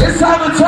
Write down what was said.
It's time to turn.